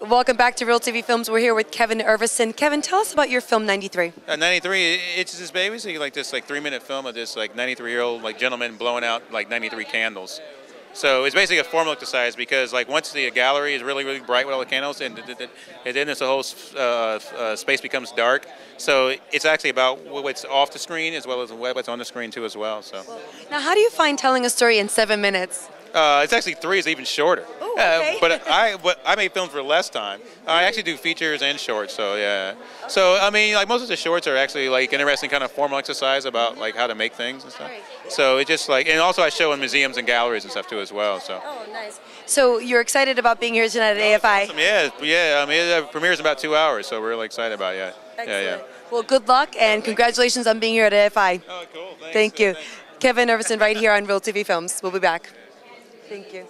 Welcome back to Real TV Films. We're here with Kevin Everson. Kevin, tell us about your film 93. Uh, 93, it's just basically like this like three minute film of this like 93 year old like gentleman blowing out like 93 candles. So it's basically a formal exercise because like once the gallery is really really bright with all the candles and, and then this whole uh, uh, space becomes dark. So it's actually about what's off the screen as well as what's on the screen too as well. So now, how do you find telling a story in seven minutes? Uh, it's actually three It's even shorter. Ooh, okay. uh, but I but I made films for less time. I actually do features and shorts, so yeah. So I mean, like most of the shorts are actually like interesting kind of formal exercise about like how to make things and stuff. Right. So it just like and also I show in museums and galleries and stuff too as well. So. Oh, nice. So you're excited about being here tonight at AFI? Awesome. Yeah, yeah. I mean, it premieres in about two hours, so we're really excited about it. Yeah. Excellent. Yeah, yeah. Well, good luck and congratulations on being here at AFI. Oh, cool. Thanks. Thank you. Kevin Everson right here on Real TV Films. We'll be back. Thank you.